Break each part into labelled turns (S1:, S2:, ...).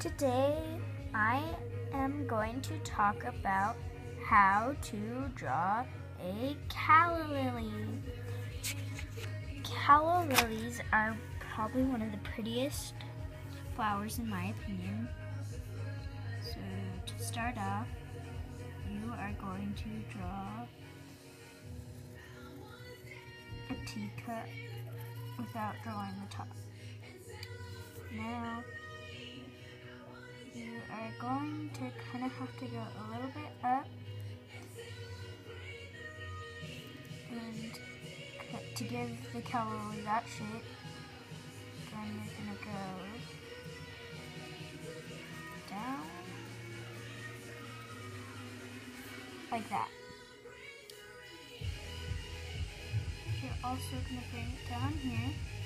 S1: Today I am going to talk about how to draw a calla lily. Calla lilies are probably one of the prettiest flowers in my opinion. So to start off, you are going to draw a teacup without drawing the top. Now you are going to kind of have to go a little bit up and to give the calla that shape. Then you're going to go down like that. You're also going to bring it down here.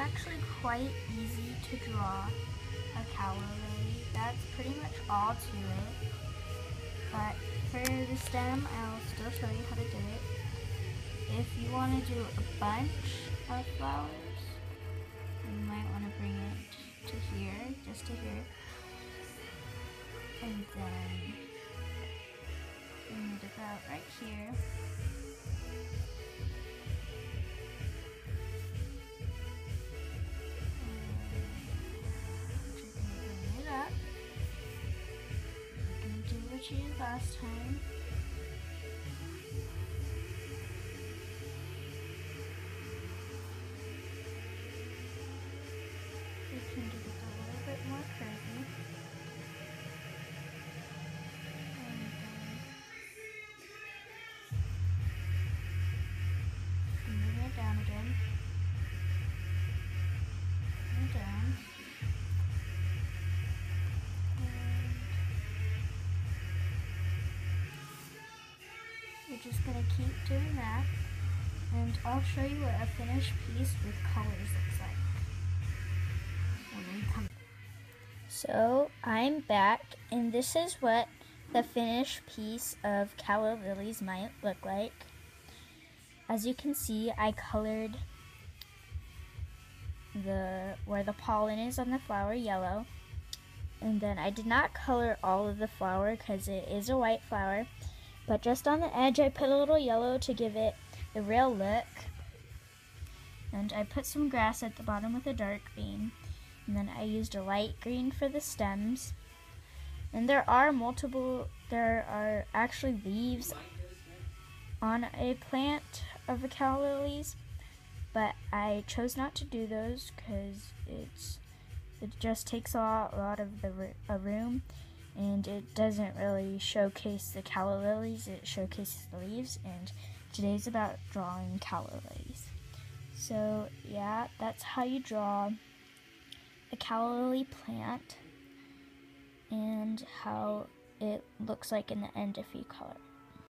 S1: Actually quite easy to draw a calla. That's pretty much all to it. But for the stem, I'll still show you how to do it. If you want to do a bunch of flowers, you might want to bring it to here, just to here. And then bring it about right here. You last time. We can do this a little bit more curvy. Just gonna keep doing that and I'll show you what a finished piece with colors looks like. So I'm back and this is what the finished piece of calla lilies might look like. As you can see I colored the where the pollen is on the flower yellow and then I did not color all of the flower because it is a white flower but just on the edge I put a little yellow to give it the real look. And I put some grass at the bottom with a dark green. And then I used a light green for the stems. And there are multiple, there are actually leaves on a plant of the calla lilies, but I chose not to do those because it's it just takes a lot, a lot of the a room and it doesn't really showcase the calla lilies, it showcases the leaves, and today's about drawing calla lilies. So yeah, that's how you draw a calla lily plant and how it looks like in the end if you color.